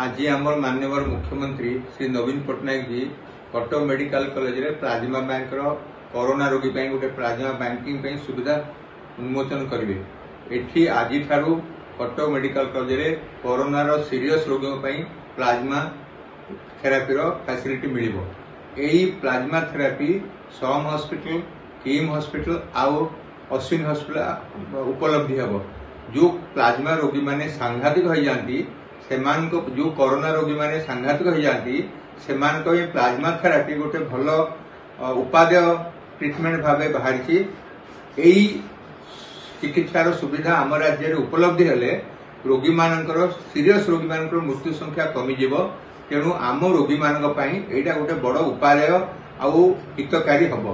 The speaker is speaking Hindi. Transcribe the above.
आज आम मानव मुख्यमंत्री Shri Naveen Patnaik ji Cuttack medical college plasma bank corona रोगी गोटे प्लाज्मा बैंकिंग सुविधा उन्मोचन करेंगे ये आज कटक मेडिकल कलेज करोनार सीरीयस रोगी प्लाजमा थेरापी फैसिलिटी मिल plasma therapy SUM hospital KIMS hospital आउ अश्विन हस्पिटा उपलब्धि हे जो प्लाज्मा रोगी मैंने सांघातिक ସେମାନଙ୍କୁ ଯେଉଁ କରୋନା ରୋଗୀମାନେ ସାଂଘାତିକ ହୋଇଯାନ୍ତି ସେମାନଙ୍କ ପାଇଁ ପ୍ଲାଜମା ଥେରାପି ଗୋଟେ ଭଲ ଉପାଦେୟ ଟ୍ରିଟମେଣ୍ଟ ଭାବେ ବାହାରିଛି ଏଇ ଚିକିତ୍ସାର ସୁବିଧା ଆମ ରାଜ୍ୟରେ ଉପଲବ୍ଧି ହେଲେ ରୋଗୀମାନଙ୍କର ସିରିୟସ୍ ରୋଗୀମାନଙ୍କର ମୃତ୍ୟୁ ସଂଖ୍ୟା କମିଯିବ ତେଣୁ ଆମ ରୋଗୀମାନଙ୍କ ପାଇଁ ଏଇଟା ଗୋଟେ ବଡ଼ ଉପାଦେୟ ଆଉ ହିତକାରୀ ହେବ